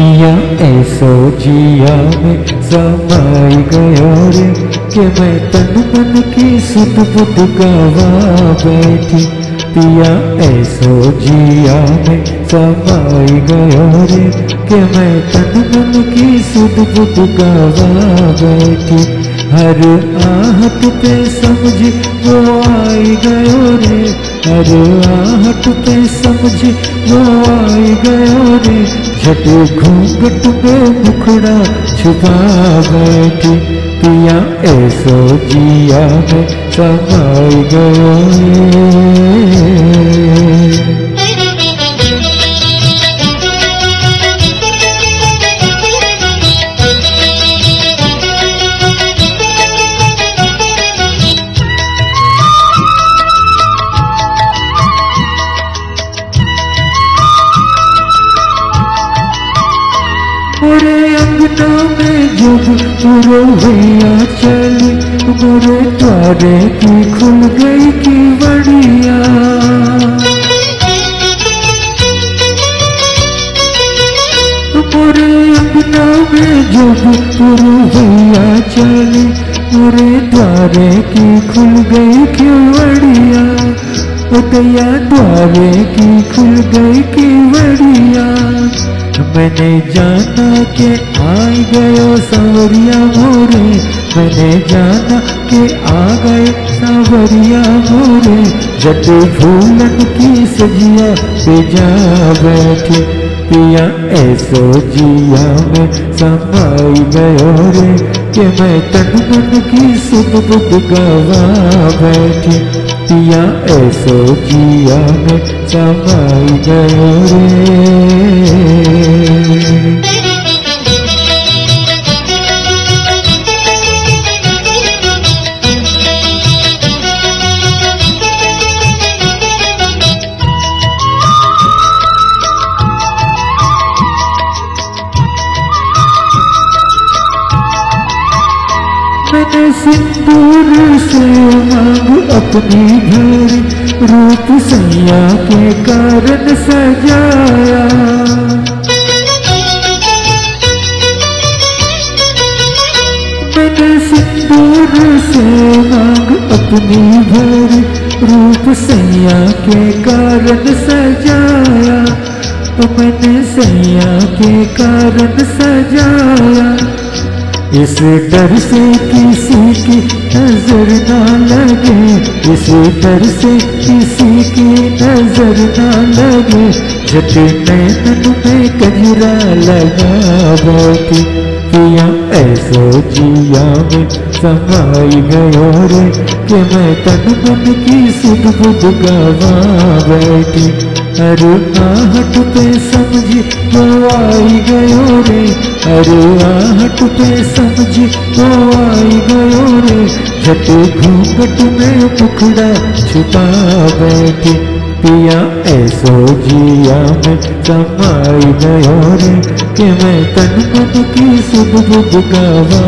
पिया ऐसो जिया में समाई गयो रे, कि मैं तन मन की सुध बुध गवा बैठी। पिया ऐसो जिया में समाई गयो रे, कि मैं तन मन की सुध बुध गवा बैठी। हर आहत पे समझ वो आई गयो रे हर आहट पे समझ वो आई गया रे। झट घूंघट पे मुखड़ा छुपा बैठी पिया ऐसो जिया में समाई गयो। मोरे अंगना में जब पूरे भैया चली मोरे द्वारे की खुल गई की बढ़िया मोरे अंगना में जब पूरे भैया चली मोरे द्वारे की खुल गई की बढ़िया उतया द्वारे की खुल गई की बढ़िया मैंने जाना के आई गयो सांवरिया मोरे। मैंने जाना के आ गए सांवरिया मोरे। जट फूलन की सजिया पे जा बैठे, पिया ऐसो जिया में समाई गयो रे कि मैं तन मन की सुध बुध गवा बैठी, पिया ऐसो जिया में समाई गयो रे सिंदूर से मांग अपनी घर रूप सैया के कारण सजाया। मैंने सिंदूर से मांग अपनी भरी रूप सैया के कारण सजाया। तो मैंने सैया के कारण सजाया। इस डर से किसी की नज़र ना लगे। इस डर से किसी की नज़र ना लगे। जब मैं तन में कजरा लगा बैठी पिया ऐसो जिया में समाई गयो रे कि मैं तन मन की सुध बुध गवा बैठी। अरे आहट पे समझी वो आई गयो रे अरे आहट पे समझी वो आई गयो रे झट घूंघट में मुखड़ा छुपा बैठी। पिया, ऐसो जिया मैं समाई गयो रे कि मैं तन मन की सुध बुध गवा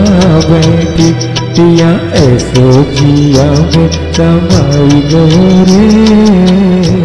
बैठी पिया, ऐसो जिया मैं समाई गयो रे